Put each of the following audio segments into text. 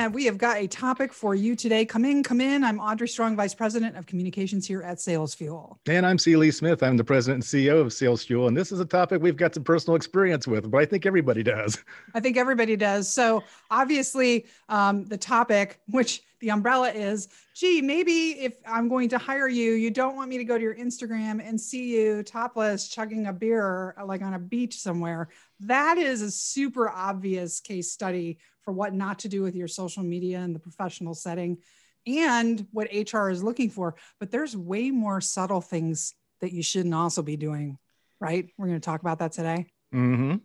Uh, we have got a topic for you today. Come in, come in. I'm Audrey Strong, Vice President of Communications here at SalesFuel. And I'm C. Lee Smith. I'm the President and CEO of SalesFuel. And this is a topic we've got some personal experience with, but I think everybody does. I think everybody does. So, obviously, um, the topic, which the umbrella is, gee, maybe if I'm going to hire you, you don't want me to go to your Instagram and see you topless chugging a beer like on a beach somewhere. That is a super obvious case study for what not to do with your social media in the professional setting and what HR is looking for. But there's way more subtle things that you shouldn't also be doing, right? We're going to talk about that today. Mm-hmm.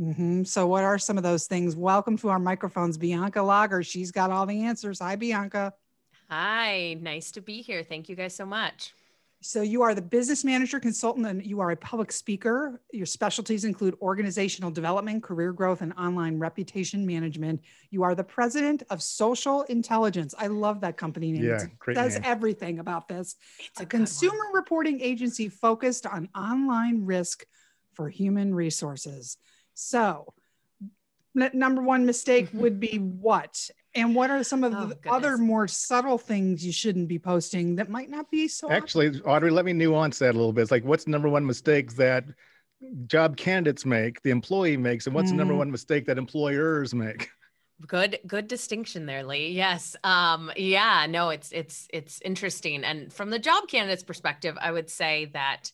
Mm-hmm. So, what are some of those things? Welcome to our microphones, Bianca Lager. She's got all the answers. Hi, Bianca. Hi, nice to be here. Thank you guys so much. So, you are the business manager consultant and you are a public speaker. Your specialties include organizational development, career growth, and online reputation management. You are the president of Social Intelligence. I love that company name. Yeah, great. It does name. everything about this. It's a a consumer one. reporting agency focused on online risk for human resources. So, n- number one mistake would be what? And what are some of Oh, the goodness. other more subtle things you shouldn't be posting that might not be so Actually, Audrey, let me nuance that a little bit. It's like, what's the number one mistake that job candidates make, the employee makes, and what's the number Mhm. one mistake that employers make? Good, good distinction there, Lee. Yes. Um, yeah, no, it's it's it's interesting. And from the job candidate's perspective, I would say that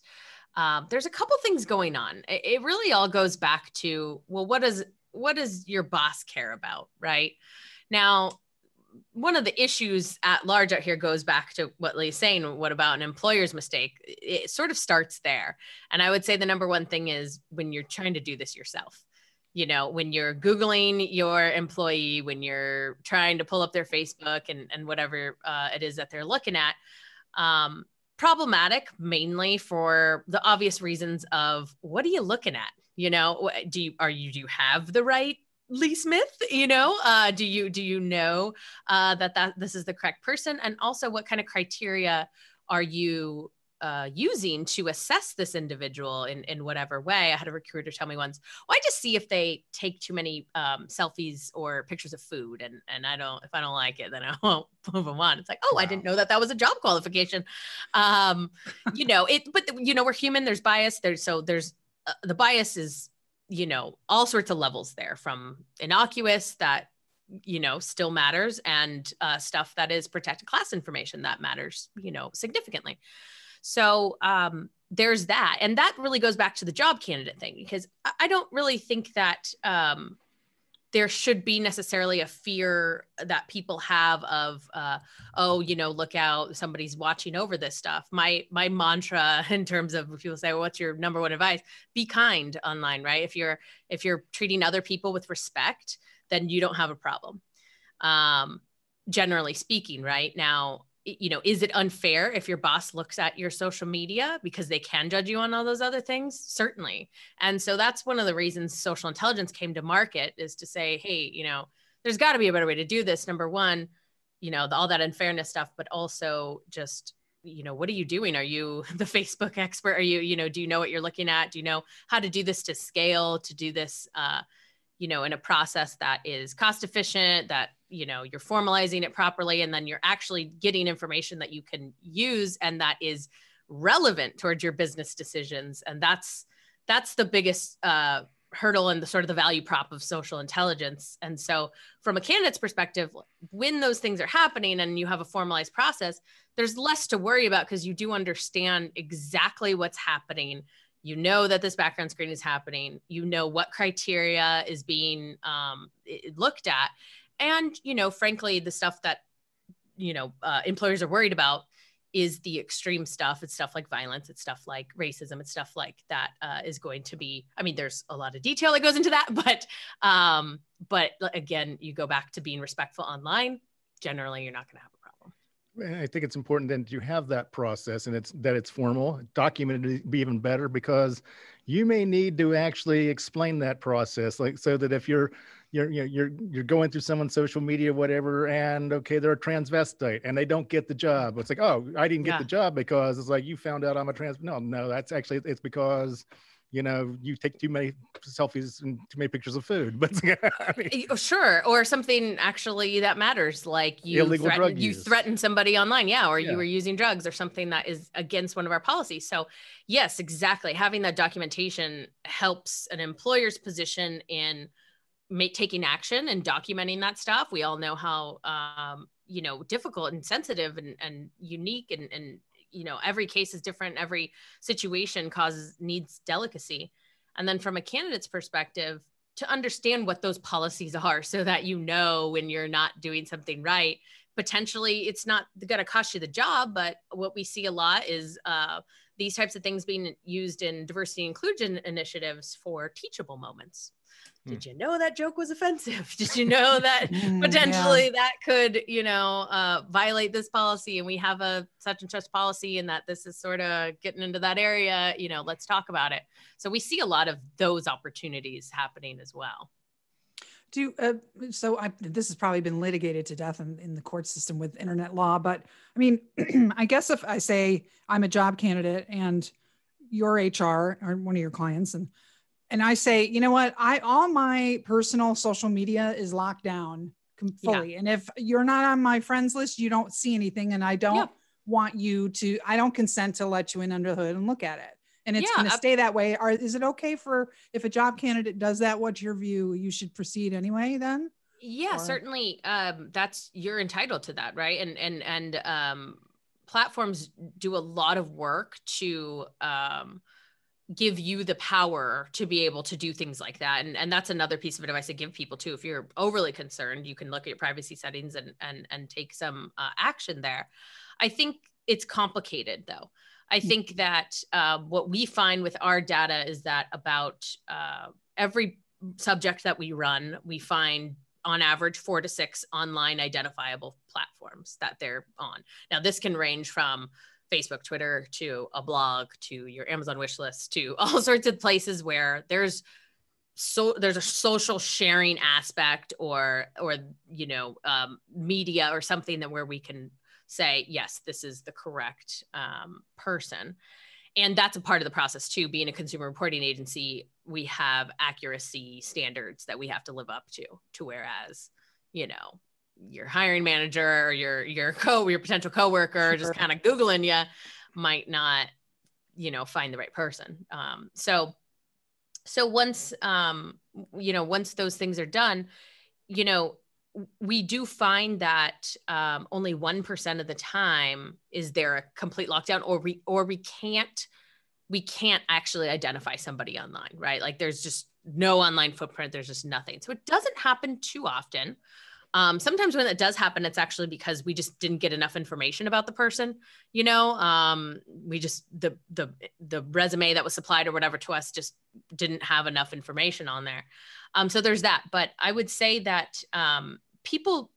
um, there's a couple things going on. It, it really all goes back to well, what does what does your boss care about, right? Now, one of the issues at large out here goes back to what Lee's saying. What about an employer's mistake? It sort of starts there. And I would say the number one thing is when you're trying to do this yourself. You know, when you're Googling your employee, when you're trying to pull up their Facebook and, and whatever uh, it is that they're looking at, um, problematic mainly for the obvious reasons of what are you looking at? You know, do you are you do you have the right Lee Smith? You know, uh, do you do you know uh, that that this is the correct person? And also, what kind of criteria are you uh, using to assess this individual in, in whatever way. I had a recruiter tell me once, well, I just see if they take too many um, selfies or pictures of food. And, and I don't, if I don't like it, then I won't move them on. It's like, oh, I didn't know that that was a job qualification. Um, you know, it, but you know, we're human, there's bias there's, so there's uh, the bias is, you know, all sorts of levels there from innocuous that you know still matters and uh, stuff that is protected class information that matters you know significantly. So um, there's that. And that really goes back to the job candidate thing because i, don't really think that um, there should be necessarily a fear that people have of uh, oh you know look out somebody's watching over this stuff. My my mantra in terms of if people say well, what's your number one advice? Be kind online right? If you're if you're treating other people with respect then you don't have a problem. Um, generally speaking right? Now you know is it unfair if your boss looks at your social media because they can judge you on all those other things? Certainly. And so that's one of the reasons social intelligence came to market is to say hey you know there's got to be a better way to do this. Number one you know the, all that unfairness stuff but also just you know what are you doing? Are you the facebook expert? Are you you know do you know what you're looking at? Do you know how to do this to scale to do this uh, you know in a process that is cost efficient that you know you're formalizing it properly and then you're actually getting information that you can use and that is relevant towards your business decisions. And that's that's the biggest uh, hurdle and the sort of the value prop of social intelligence. And so from a candidate's perspective when those things are happening and you have a formalized process there's less to worry about because you do understand exactly what's happening. You know that this background screen is happening. You know what criteria is being um, looked at and you know frankly the stuff that you know uh, employers are worried about is the extreme stuff. It's stuff like violence. It's stuff like racism. It's stuff like that uh, is going to be i mean there's a lot of detail that goes into that but um but again you go back to being respectful online generally you're not going to have a problem. I think it's important that you have that process and it's that it's formal, documented be even better because you may need to actually explain that process. Like so that if you're you're you're you're, you're going through someone's social media, whatever, and okay, they're a transvestite and they don't get the job. It's like, oh, I didn't get Yeah. the job because it's like you found out I'm a trans. No, no, that's actually it's because you know, you take too many selfies and too many pictures of food. But I mean, sure, or something actually that matters, like you illegal threaten, you threaten somebody online, yeah, or Yeah. you were using drugs or something that is against one of our policies. So, yes, exactly. Having that documentation helps an employer's position in make, taking action and documenting that stuff. We all know how um, you know difficult and sensitive and, and unique and, and you know every case is different. Every situation causes needs delicacy. And then from a candidate's perspective, to understand what those policies are so that you know when you're not doing something right potentially it's not going to cost you the job but what we see a lot is uh, these types of things being used in diversity inclusion initiatives for teachable moments did you know that joke was offensive did you know that Mm, yeah. potentially that could you know uh, violate this policy and we have a such and such policy and that this is sort of getting into that area you know let's talk about it so we see a lot of those opportunities happening as well Do uh, so. I, this has probably been litigated to death in, in the court system with internet law. But I mean, I guess if I say I'm a job candidate and your HR or one of your clients, and and I say, you know what, I all my personal social media is locked down com- Yeah. fully, and if you're not on my friends list, you don't see anything, and I don't Yeah. want you to. I don't consent to let you in under the hood and look at it. And it's Yeah, going to stay that way. Are is it okay for if a job candidate does that? What's your view? You should proceed anyway. Then yeah Or- certainly um that's you're entitled to that right and and and um platforms do a lot of work to um give you the power to be able to do things like that and and that's another piece of advice i give people too if you're overly concerned you can look at your privacy settings and and and take some uh, action there. I think it's complicated though. I think that uh, what we find with our data is that about uh, every subject that we run we find on average four to six online identifiable platforms that they're on. Now, this can range from Facebook, Twitter to a blog to your Amazon wish list to all sorts of places where there's so there's a social sharing aspect or or you know um, media or something that where we can say yes this is the correct um, person. And that's a part of the process too. Being a consumer reporting agency we have accuracy standards that we have to live up to to whereas you know your hiring manager or your your co your potential coworker just kind of googling you might not you know find the right person. Um, so so once um, you know once those things are done you know we do find that um, only 1% of the time is there a complete lockdown or we or we can't we can't actually identify somebody online right? Like there's just no online footprint. There's just nothing. So it doesn't happen too often um, sometimes when it does happen it's actually because we just didn't get enough information about the person you know? Um, we just the the the resume that was supplied or whatever to us just didn't have enough information on there. Um, so there's that. But i would say that um, people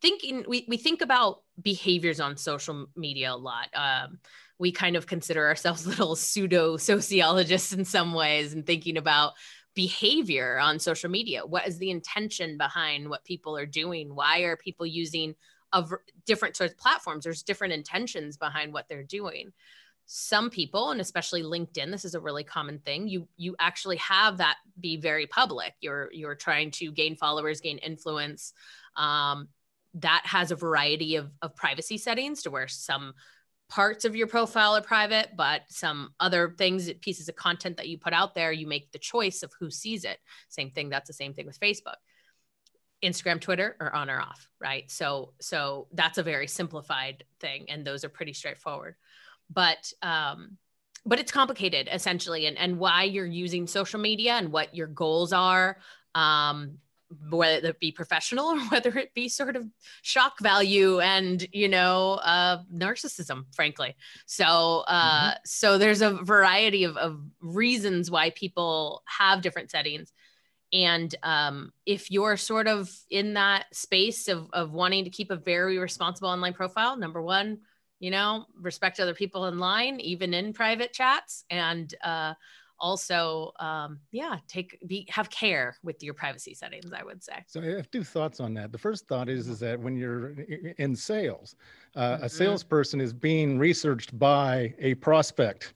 thinking we, we think about behaviors on social media a lot. Um, we kind of consider ourselves little pseudo sociologists in some ways and thinking about behavior on social media? What is the intention behind what people are doing? Why are people using of different sorts of platforms? There's different intentions behind what they're doing. Some people and especially linkedin this is a really common thing you you actually have that be very public. You're you're trying to gain followers gain influence. Um, that has a variety of, of privacy settings to where some parts of your profile are private but some other things pieces of content that you put out there you make the choice of who sees it. Same thing that's the same thing with facebook. Instagram twitter are on or off right? So so that's a very simplified thing and those are pretty straightforward. But um but it's complicated essentially and and why you're using social media and what your goals are um whether it be professional or whether it be sort of shock value and you know uh narcissism frankly. So uh so there's a variety of, of reasons why people have different settings. And um, if you're sort of in that space of, of wanting to keep a very responsible online profile number one you know respect other people in line even in private chats. And uh, also um, yeah take be have care with your privacy settings i would say So I have two thoughts on that. The first thought is is that when you're in sales, uh, a Mhm. salesperson is being researched by a prospect.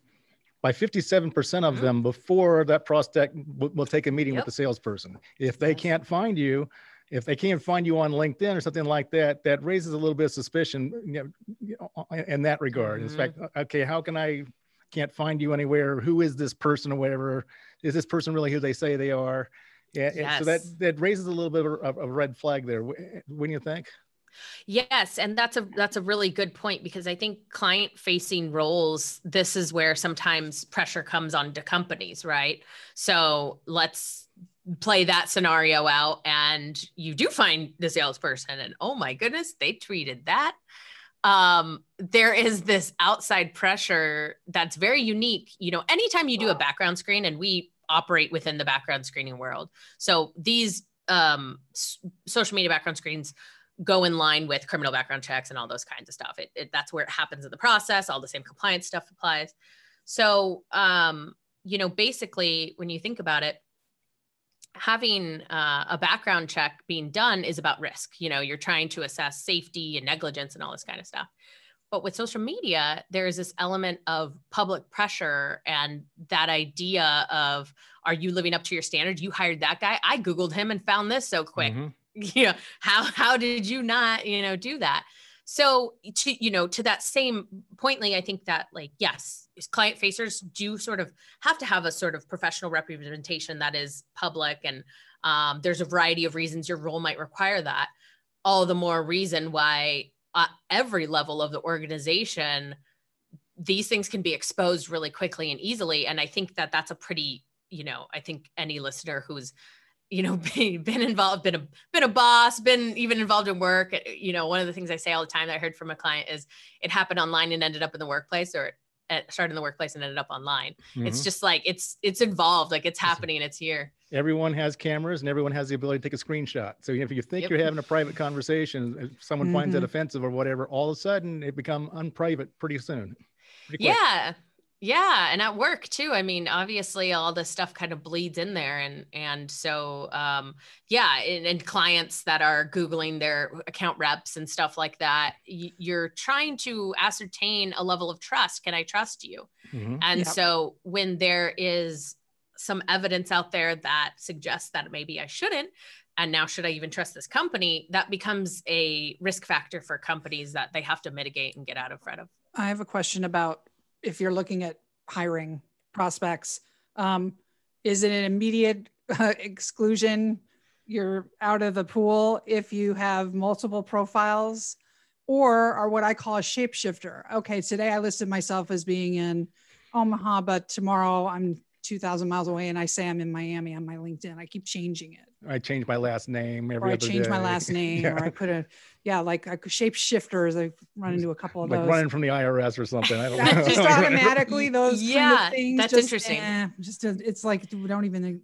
by 57% of Mhm. them before that prospect will, will take a meeting Yep. with the salesperson. If they Yes. can't find you, if they can't find you on LinkedIn or something like that, that raises a little bit of suspicion you know, in that regard. In fact, okay, how can I can't find you anywhere? Who is this person or whatever? Is this person really who they say they are? Yeah, and so that that raises a little bit of a, red flag there. Wouldn't you think? Yes, and that's a that's a really good point because I think client facing roles this is where sometimes pressure comes onto companies, right? So let's play that scenario out and you do find the salesperson and oh my goodness, they tweeted that. Um there is this outside pressure that's very unique. You know, anytime you do a background screen and we operate within the background screening world. So these um s- social media background screens go in line with criminal background checks and all those kinds of stuff. It, it, that's where it happens in the process. All the same compliance stuff applies. So, um, you know, basically, when you think about it, having uh, a background check being done is about risk. You know, you're trying to assess safety and negligence and all this kind of stuff. But with social media, there is this element of public pressure and that idea of, are you living up to your standards? You hired that guy. I Googled him and found this so quick Mhm. you know how how did you not you know do that so to you know to that same point Lee i think that like yes client facers do sort of have to have a sort of professional representation that is public and um, there's a variety of reasons your role might require that all the more reason why at every level of the organization these things can be exposed really quickly and easily. And i think that that's a pretty you know i think any listener who's you know been, been involved been a been a boss been even involved in work you know one of the things i say all the time that i heard from a client is it happened online and ended up in the workplace or it started in the workplace and ended up online it's Mhm. just like it's it's involved like it's happening and it's here everyone has cameras and everyone has the ability to take a screenshot. So if you think Yep. you're having a private conversation, if someone finds Mhm. it offensive or whatever, all of a sudden it become unprivate pretty soon. Pretty yeah yeah and at work too i mean obviously all this stuff kind of bleeds in there and and so um yeah and, and clients that are googling their account reps and stuff like that you're trying to ascertain a level of trust can i trust you Mhm. and Yep. so when there is some evidence out there that suggests that maybe i shouldn't and now should i even trust this company that becomes a risk factor for companies that they have to mitigate and get out in front of I have a question about if you're looking at hiring prospects. Um, is it an immediate uh, exclusion? You're out of the pool if you have multiple profiles, or are what I call a shapeshifter. Okay, today I listed myself as being in Omaha, but tomorrow I'm 2,000 miles away and I say I'm in Miami on my LinkedIn. I keep changing it I change my last name every or I other change my last name, Yeah. or I put a yeah, like a shapeshifters. I've run into a couple of like those. running from the IRS or something. I don't know. Just automatically those kind Yeah, of things. that's just, interesting. eh, just uh, it's like we don't even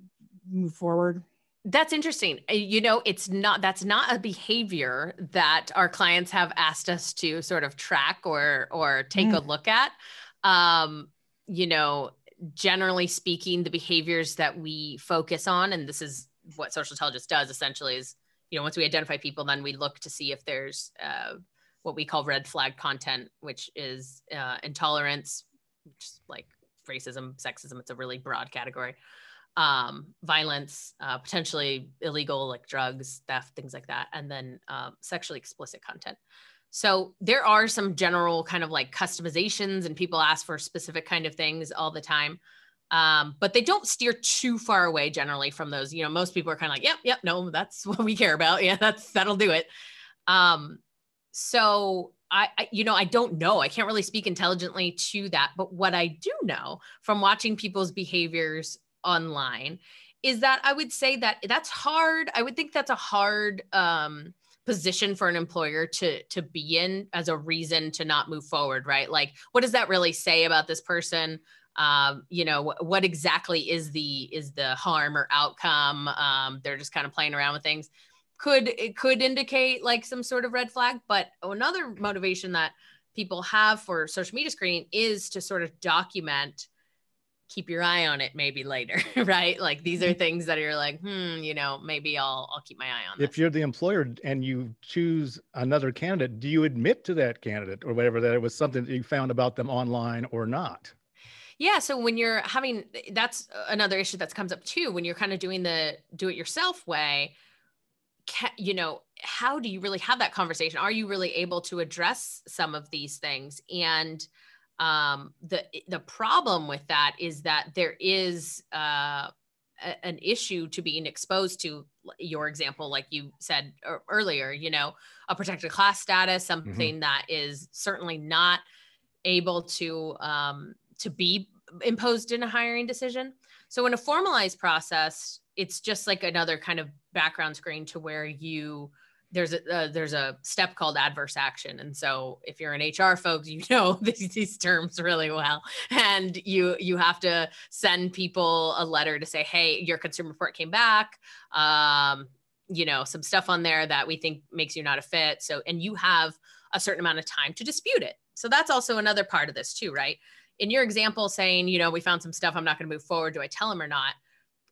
move forward. That's interesting. Uh, You know, it's not that's not a behavior that our clients have asked us to sort of track or or take a look at. Um, you know, generally speaking, the behaviors that we focus on, and this is what social intelligence does essentially is, you know, once we identify people, then we look to see if there's uh, what we call red flag content, which is uh, intolerance, which is like racism, sexism. It's a really broad category um, violence, uh, potentially illegal like drugs, theft, things like that, and then um, sexually explicit content. So there are some general kind of like customizations, and people ask for specific kind of things all the time. Um, but they don't steer too far away generally from those. You know, most people are kind of like, yep, yep, no, that's what we care about. Yeah, that's that'll do it. Um, so I, I, you know, I don't know. I can't really speak intelligently to that. But what I do know from watching people's behaviors online is that I would say that that's hard. I would think that's a hard um, position for an employer to to be in as a reason to not move forward, right? Like, what does that really say about this person? Um, you know, wh- what exactly is the is the harm or outcome? Um, they're just kind of playing around with things. Could it could indicate like some sort of red flag, but another motivation that people have for social media screening is to sort of document keep your eye on it maybe later right like these are things that are like hmm you know maybe i'll i'll keep my eye on if this you're the employer and you choose another candidate, do you admit to that candidate or whatever that it was something that you found about them online or not? Yeah. So when you're having, that's another issue that comes up too. When you're kind of doing the do it yourself way, can, you know, how do you really have that conversation? Are you really able to address some of these things? And um, the the problem with that is that there is uh, a, an issue to being exposed to your example, like you said earlier. You know, a protected class status, mm-hmm. something mm-hmm. that is certainly not able to um, to be imposed in a hiring decision. So in a formalized process, it's just like another kind of background screen to where you there's a uh, there's a step called adverse action. And so if you're an hr folks you know these, these terms really well. And you you have to send people a letter to say hey your consumer report came back. Um you know some stuff on there that we think makes you not a fit. So and you have a certain amount of time to dispute it. So that's also another part of this too right? In your example saying you know we found some stuff. I'm not going to move forward. Do i tell them or not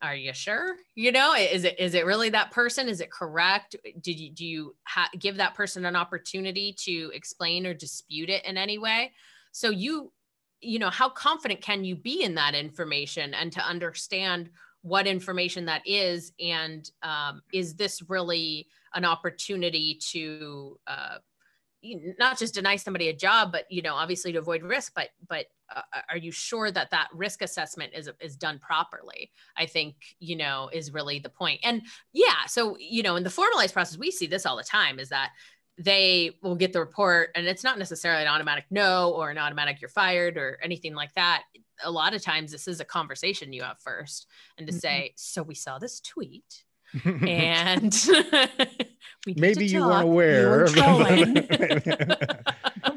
are you sure? You know is it is it really that person? Is it correct? Did you do you ha- give that person an opportunity to explain or dispute it in any way? So you you know how confident can you be in that information and to understand what information that is? And um, is this really an opportunity to uh, not just deny somebody a job but you know obviously to avoid risk but but uh, are you sure that that risk assessment is is done properly i think you know is really the point. And yeah so you know in the formalized process we see this all the time is that they will get the report and it's not necessarily an automatic no or an automatic you're fired or anything like that. A lot of times this is a conversation you have first and to mm-hmm. say so we saw this tweet and maybe you weren't aware. You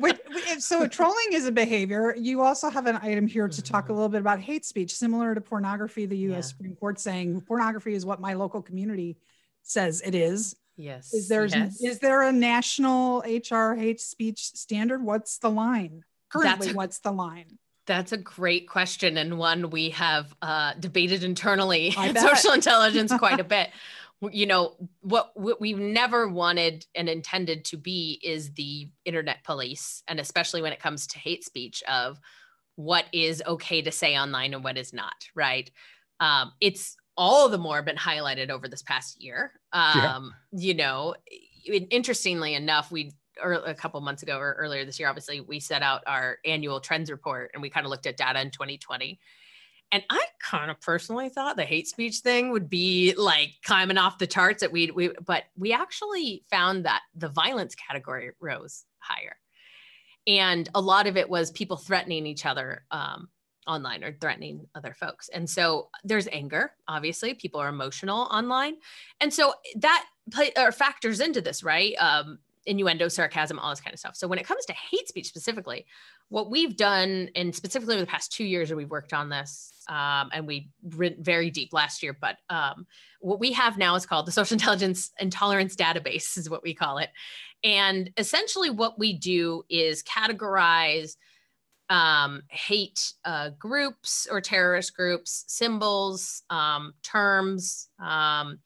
were so trolling is a behavior. You also have an item here to talk a mm-hmm. little bit about hate speech, similar to pornography. The U.S. Yeah. Supreme Court saying pornography is what my local community says it is. Yes. Is there yes. is there a national HR hate speech standard? What's the line currently? A, what's the line? That's a great question and one we have uh, debated internally at Social Intelligence quite a bit. you know what, what we've never wanted and intended to be is the internet police, and especially when it comes to hate speech of what is okay to say online and what is not. Right? Um, it's all the more been highlighted over this past year. Um, yeah. You know, interestingly enough, we or a couple months ago or earlier this year, obviously, we set out our annual trends report and we kind of looked at data in 2020. And I kind of personally thought the hate speech thing would be like climbing off the charts that we we but we actually found that the violence category rose higher. And a lot of it was people threatening each other um, online or threatening other folks. And so there's anger, obviously, people are emotional online. And so that play, or factors into this, right? Um, innuendo, sarcasm, all this kind of stuff. So when it comes to hate speech specifically, what we've done, and specifically over the past two years we've worked on this, um, and we went very deep last year, but um, what we have now is called the Social Intelligence Intolerance Database, is what we call it. And essentially, what we do is categorize um, hate uh, groups or terrorist groups, symbols, um, terms, um,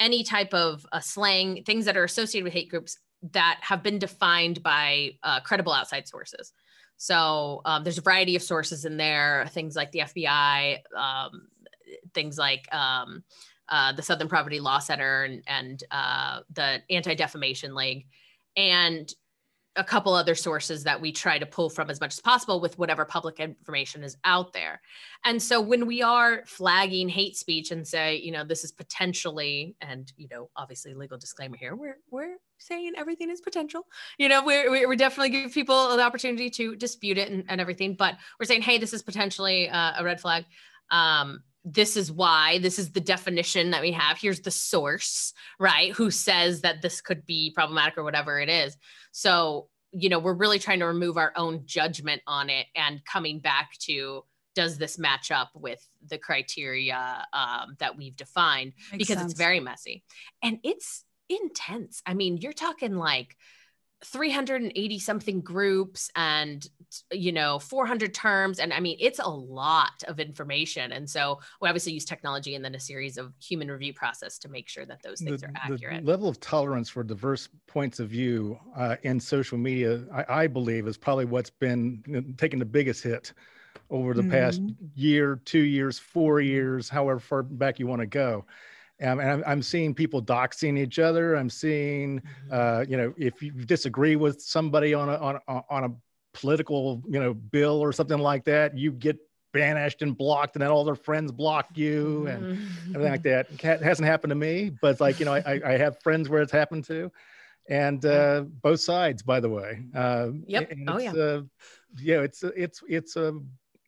any type of uh, slang, things that are associated with hate groups that have been defined by uh, credible outside sources. So um, there's a variety of sources in there, things like the FBI, um, things like um, uh, the Southern Poverty Law Center and, and uh, the Anti Defamation League. And a couple other sources that we try to pull from as much as possible with whatever public information is out there. And so when we are flagging hate speech and say, you know, this is potentially, and you know, obviously legal disclaimer here, we're we're saying everything is potential. You know, we're we're definitely giving people the opportunity to dispute it and, and everything, but we're saying, hey, this is potentially uh, a red flag. Um, this is why this is the definition that we have. Here's the source right? Who says that this could be problematic or whatever it is. So you know we're really trying to remove our own judgment on it and coming back to does this match up with the criteria um, that we've defined? Makes because sense. it's very messy. And it's intense. I mean you're talking like 380 something groups and you know 400 terms and i mean it's a lot of information and so we obviously use technology and then a series of human review process to make sure that those things the, are accurate the level of tolerance for diverse points of view uh, in social media I, I, believe is probably what's been you know, taking the biggest hit over the mm-hmm. past year, two years, four years, however far back you want to go. Um, and I'm, I'm, seeing people doxing each other. I'm seeing, mm-hmm. uh, you know, if you disagree with somebody on a, on, a, on a political, you know, bill or something like that, you get banished and blocked and then all their friends block you and mm-hmm. everything like that. It hasn't happened to me, but like, you know, I, I have friends where it's happened to and uh, both sides, by the way. Uh, yep. Oh yeah. Uh, yeah. It's it's it's a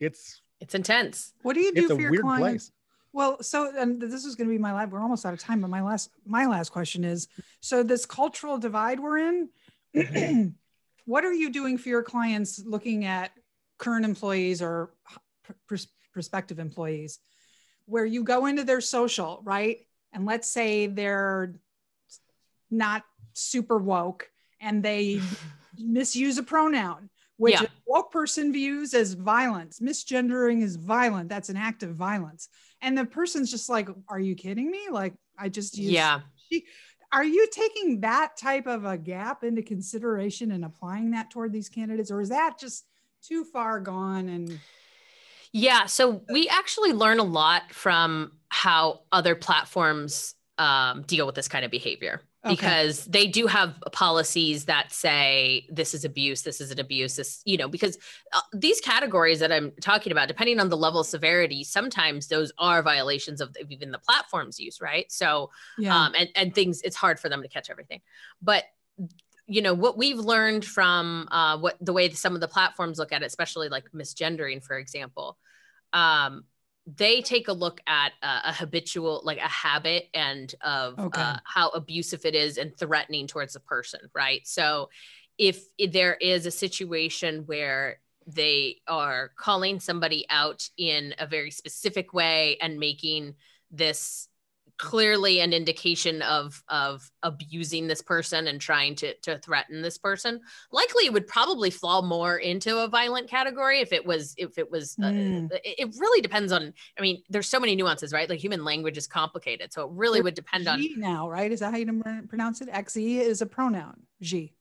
it's it's intense. What do you do for your clients? Place. Well, so and this is going to be my last. We're almost out of time, but my last my last question is: so this cultural divide we're in. Mm-hmm. what are you doing for your clients looking at current employees or pr- prospective employees where you go into their social right and let's say they're not super woke and they misuse a pronoun, which yeah. a woke person views as violence. Misgendering is violent. That's an act of violence. And the person's just like, Are you kidding me? Like, I just used. Yeah. She, are you taking that type of a gap into consideration and applying that toward these candidates? Or is that just too far gone and yeah so we actually learn a lot from how other platforms um, deal with this kind of behavior okay. because they do have policies that say this is abuse this is an abuse this you know because uh, these categories that i'm talking about depending on the level of severity sometimes those are violations of even the platform's use right so yeah. um and, and things it's hard for them to catch everything but you know what we've learned from uh, what the way some of the platforms look at it especially like misgendering for example um, they take a look at uh, a habitual like a habit and of okay. uh, how abusive it is and threatening towards the person right so if, if there is a situation where they are calling somebody out in a very specific way and making this clearly an indication of of abusing this person and trying to to threaten this person. Likely it would probably fall more into a violent category if it was if it was mm. uh, it, it, really depends on i mean there's so many nuances right? Like human language is complicated so it really would depend on now right? Is that how you pronounce it? Xe is a pronoun g.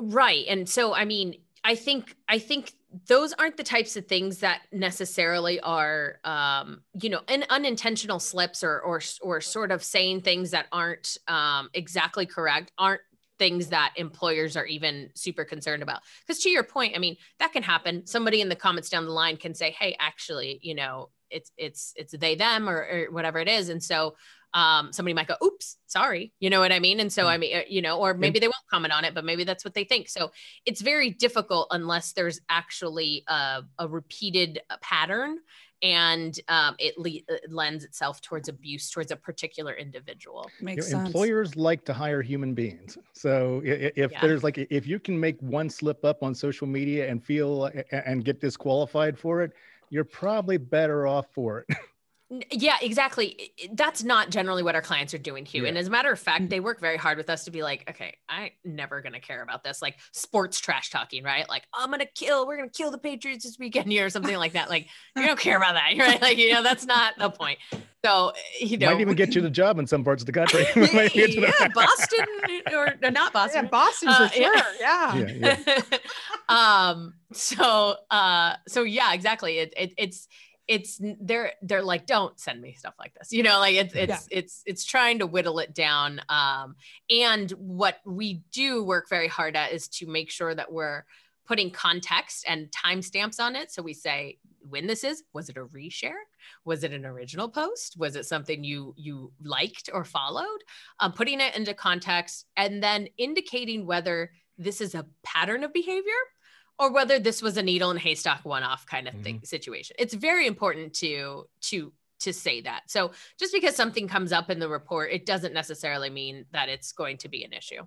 Right and so i mean i think i think those aren't the types of things that necessarily are um, you know an unintentional slips or or or sort of saying things that aren't um, exactly correct aren't things that employers are even super concerned about. Because to your point i mean that can happen. Somebody in the comments down the line can say hey actually you know it's it's it's they them or, or whatever it is. And so um, somebody might go, oops, sorry. You know what I mean? And so, I mean, uh, you know, or maybe they won't comment on it, but maybe that's what they think. So it's very difficult unless there's actually a, a repeated uh, pattern and um, it, le- uh, lends itself towards abuse towards a particular individual. Makes sense. Employers like to hire human beings. So if, yeah. there's like, if you can make one slip up on social media and feel and get disqualified for it, you're probably better off for it. Yeah, exactly. That's not generally what our clients are doing, Hugh. Yeah. And as a matter of fact, mm. they work very hard with us to be like, okay, I never gonna care about this, like sports trash talking, right? Like, I'm gonna kill, we're gonna kill the Patriots this weekend here or something like that. Like, you don't care about that, You're right? Like, you know, that's not the point. So, you know, might even get you the job in some parts of the country. yeah, Boston or no, not Boston. Yeah, Boston for uh, sure. Yeah. yeah. yeah. um. So, uh. So yeah, exactly. It, it it's it's they're they're like don't send me stuff like this. You know like it's it's yeah. it's it's trying to whittle it down um and what we do work very hard at is to make sure that we're putting context and timestamps on it. So we say when this is was it a reshare? Was it an original post? Was it something you you liked or followed? Um, putting it into context and then indicating whether this is a pattern of behavior or whether this was a needle and haystack one-off kind of thing mm-hmm. situation. It's very important to to to say that. So just because something comes up in the report, it doesn't necessarily mean that it's going to be an issue.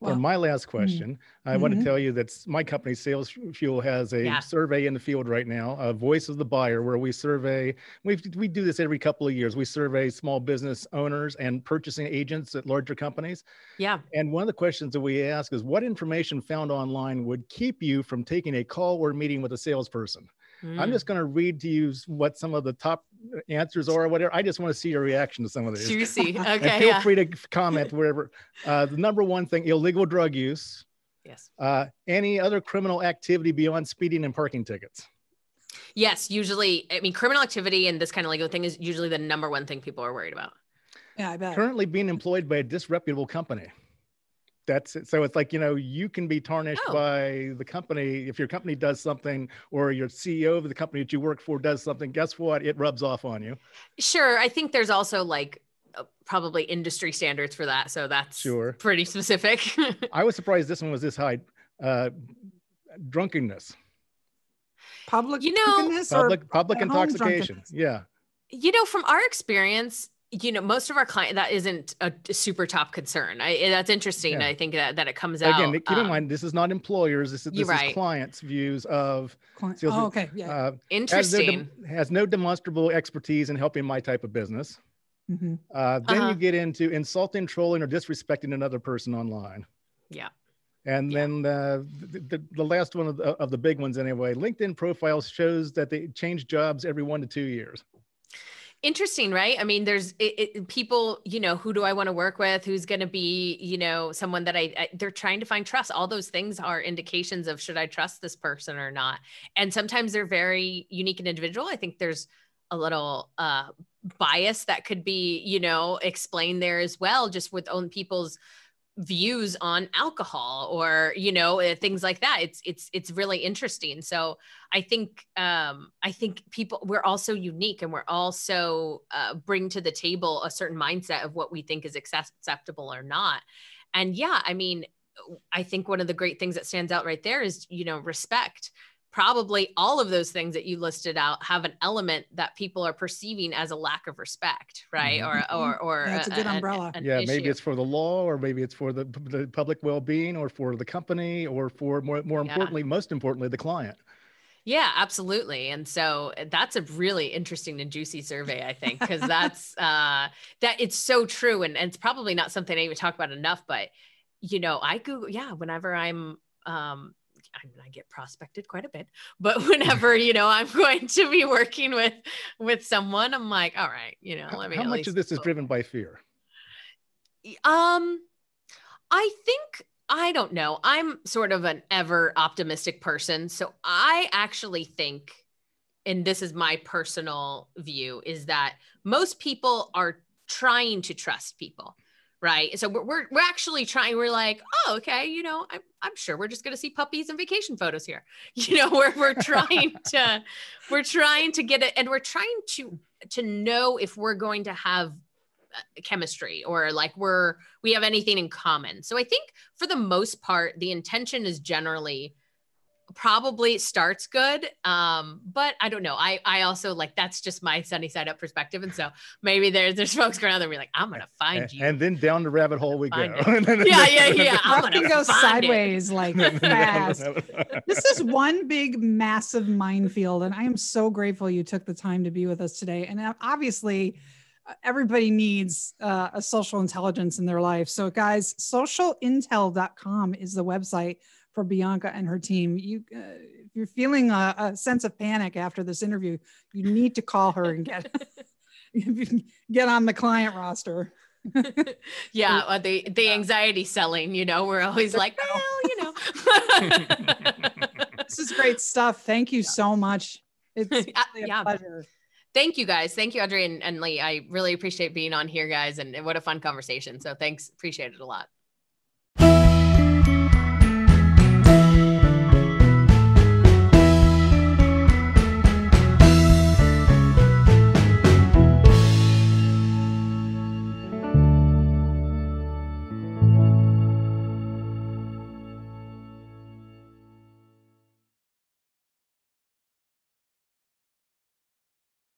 Well, For my last mm-hmm. question, mm-hmm. I want to tell you that my company, Sales Fuel, has a yeah. survey in the field right now, a Voice of the Buyer, where we survey. We we do this every couple of years. We survey small business owners and purchasing agents at larger companies. Yeah. And one of the questions that we ask is, what information found online would keep you from taking a call or meeting with a salesperson? Mm. I'm just going to read to you what some of the top answers are or whatever. I just want to see your reaction to some of these. Juicy. Okay. and feel yeah. free to comment wherever. Uh, the number one thing illegal drug use. Yes. Uh, any other criminal activity beyond speeding and parking tickets? Yes, usually, I mean, criminal activity and this kind of legal thing is usually the number one thing people are worried about. Yeah, I bet. Currently being employed by a disreputable company. That's it. So it's like, you know, you can be tarnished Oh. by the company. If your company does something or your CEO of the company that you work for does something, guess what? It rubs off on you. Sure. I think there's also like uh, probably industry standards for that. So that's Sure. pretty specific. I was surprised this one was this high. Uh, drunkenness, Public, You know- public public intoxication. Yeah. you know, from our experience, you know, most of our client that isn't a super top concern. I, that's interesting. Yeah. I think that, that it comes out. Again, keep in um, mind this is not employers. This is You're this is right. clients' views of Client- Feels Oh, okay. Yeah. uh, has no, Interesting. dem- has no demonstrable expertise in helping my type of business. Mhm. Uh, then Uh-huh. you get into insulting, trolling, or disrespecting another person online. Yeah. And Yeah. then uh, the, the, the last one of the, of the big ones, anyway, LinkedIn profiles shows that they change jobs every one to two years. Interesting right? I mean there's it, it, people you know who do i want to work with? Who's going to be you know someone that I, I they're trying to find trust. All those things are indications of should i trust this person or not? And sometimes they're very unique and individual. I think there's a little uh bias that could be you know explained there as well just with own people's views on alcohol or you know uh, things like that. It's it's it's really interesting. So i think um i think people we're also unique and we're also uh, bring to the table a certain mindset of what we think is acceptable or not. And yeah i mean i think one of the great things that stands out right there is you know respect probably all of those things that you listed out have an element that people are perceiving as a lack of respect right Mhm. or or or That's a good umbrella. an yeah, maybe it's for the law, or maybe it's for the, the public well-being, or for the company, or for more more Yeah. importantly, most importantly, the client. Yeah, absolutely. And so uh, that's a really interesting and juicy survey, I think, because that's uh that it's so true. And, and it's probably not something I even talk about enough, but you know, I Google, yeah, whenever I'm um I mean, I get prospected quite a bit, but whenever you know I'm going to be working with with someone, I'm like, all right, you know, let me. how much of this is driven by fear? um, I think I don't know. I'm sort of an ever optimistic person, so I actually think, and this is my personal view, is that most people are trying to trust people. Right. So we're, we're, we're actually trying, we're like, oh, okay, you know, I'm, I'm sure we're just going to see puppies and vacation photos here. You know, we're, we're trying to, we're trying to get it and we're trying to, to know if we're going to have uh, chemistry or like we're we have anything in common so i think for the most part the intention is generally probably starts good um but i don't know. I i also like that's just my sunny side up perspective. And so maybe there's there's folks going out there be like i'm gonna find And, you. and then down the rabbit hole we go. Yeah yeah yeah. I'm can gonna go find it. sideways like fast. this is one big massive minefield and i am so grateful you took the time to be with us today. And uh, obviously uh, everybody needs uh, a social intelligence in their life. So guys socialintel.com is the website for bianca and her team you uh, if you're feeling a, a sense of panic after this interview you need to call her and get get on the client roster. Yeah uh, the the anxiety selling you know we're always like well you know. This is great stuff. Thank you so much. It's Uh, really a yeah. pleasure. Thank you guys. Thank you audrey and, and lee. I really appreciate being on here guys and what a fun conversation. So thanks. Appreciate it a lot